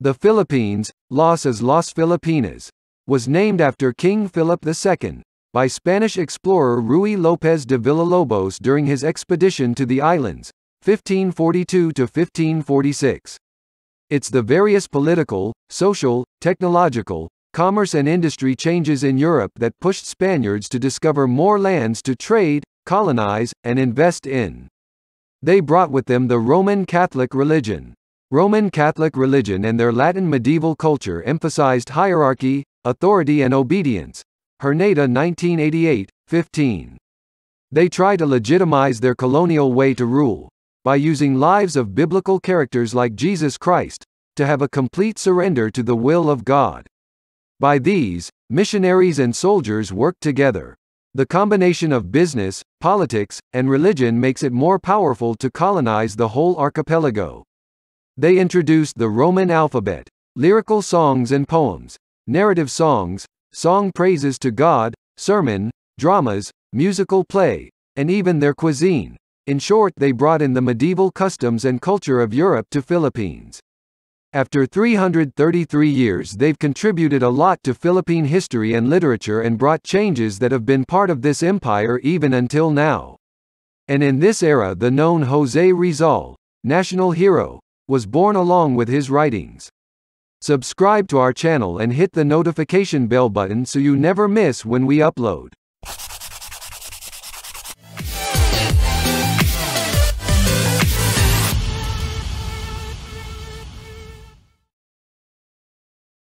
The Philippines, Las as Las Filipinas, was named after King Philip II, by Spanish explorer Ruy López de Villalobos during his expedition to the islands, 1542–1546. It's the various political, social, technological, commerce and industry changes in Europe that pushed Spaniards to discover more lands to trade, colonize, and invest in. They brought with them the Roman Catholic religion. Roman Catholic religion and their Latin medieval culture emphasized hierarchy, authority and obedience. Herneta 1988, 15. They try to legitimize their colonial way to rule, by using lives of biblical characters like Jesus Christ, to have a complete surrender to the will of God. By these, missionaries and soldiers work together. The combination of business, politics, and religion makes it more powerful to colonize the whole archipelago. They introduced the Roman alphabet, lyrical songs and poems, narrative songs, song praises to God, sermon, dramas, musical play, and even their cuisine. In short they brought in the medieval customs and culture of Europe to Philippines. After 333 years they've contributed a lot to Philippine history and literature and brought changes that have been part of this empire even until now. And in this era the known Jose Rizal, national hero, was born along with his writings. Subscribe to our channel and hit the notification bell button so you never miss when we upload.